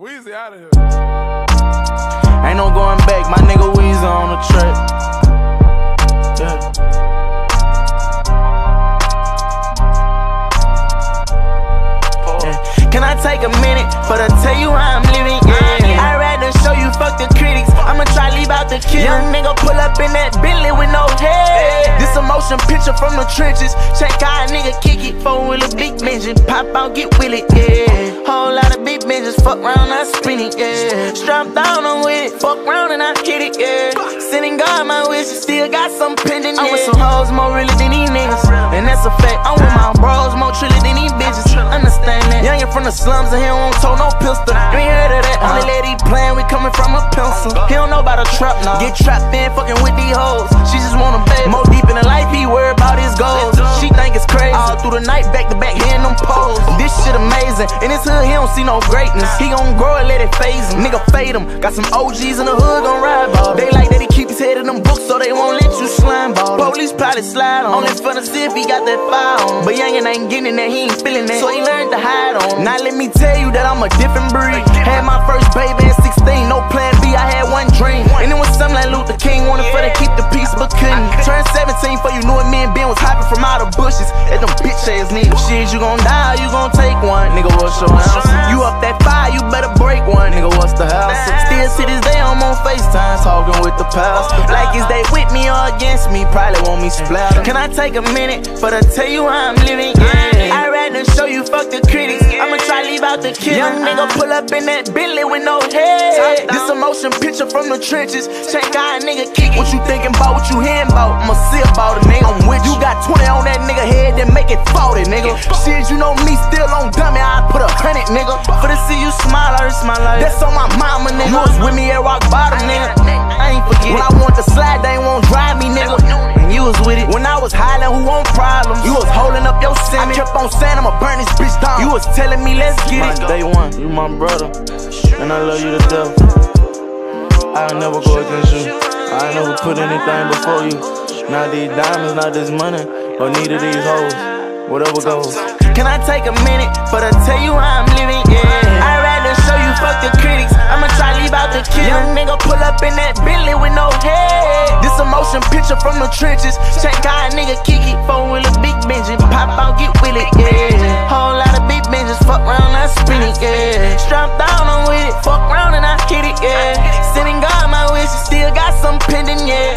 Weezy out of here. Ain't no going back, my nigga Weezy on the track. Yeah. Yeah. Can I take a minute for to tell you how I'm living? Yeah. I'd rather show you fuck the critics. I'ma try leave out the kid. Young nigga pull up in that Bentley with no head. This a motion picture from the trenches. Check how a nigga kick it. Four wheel a big engine. Pop out, get with it, yeah. Whole lot of big bitches. Fuck round, I spin it, yeah. Strap down, I'm with it. Fuck round and I hit it, yeah. Sending God my wishes. Still got some pending, yeah. I'm with some hoes more really than these niggas. And that's a fact. I'm with my bros more trilly than these bitches. Understand that. Youngin' from the slums and he don't tow no pistol. You ain't heard of that. Uh-huh. Only lady playin', we coming from a pencil. He don't know about a trap, nah. Get trapped in, fucking with these hoes. She just want a baby. More deep in the life, he worry about his goals. She think it's crazy. All through the night, back to back, hitting them In his hood, he don't see no greatness. He gon' grow and let it phase him. Nigga fade him. Got some OGs in the hood gon' ride ball. They like that he keep his head in them books so they won't let you slime ball. Police probably slide on. Only for to see if he got that fire on. But youngin' ain't getting that, he ain't feeling that. So he learned to hide on. Now let me tell you that I'm a different breed. Had my first baby at 16, no plan B, I had one dream. And it was something like Luther King wanted for to keep the peace, but couldn't. Turned 17 for you knew it, me and Ben was hopping from out of bushes at them bitch ass niggas. Shit, you gon' die, what's your answer? You up that fire, you better break one. Nigga, what's the house? Still to this day, I'm on FaceTime talking with the pastor. Like, is they with me or against me? Probably want me splatter. Can I take a minute for to tell you how I'm living? Yeah. I'd rather show you fuck the critics. I'ma try leave out the kid. Young nigga uh-huh. pull up in that Bentley with no head. This a motion picture from the trenches. Check how a nigga kick it. What you thinking about? What you hearing about? I'ma see about it, nigga. I'm with you. See you smile, I smile like That's on my mama, nigga. You was with me at rock bottom, nigga. I ain't forget. When I want to slide, they ain't won't drive me, nigga. And you was with it. When I was hiding, who want problems? You was holding up your semi. I kept on saying I'ma burn this bitch down. You was telling me let's get it. Day one, you my brother, and I love you to death. I'll never go against you. I never put anything before you. Not these diamonds, not this money, or neither these hoes. Whatever goes. Can I take a minute for to tell you how I'm living? Yeah. Fuck the critics. I'ma try leave out the kid. Young nigga pull up in that Bentley with no head. This a motion picture from the trenches. Check a nigga kick it. Four wheel a big engine. Pop out, get with it, yeah. Whole lot of big benches. Fuck round, I spin it, yeah. Strap down, I'm with it. Fuck round and I hit it, yeah. Sending God my wishes. Still got some pending, yeah.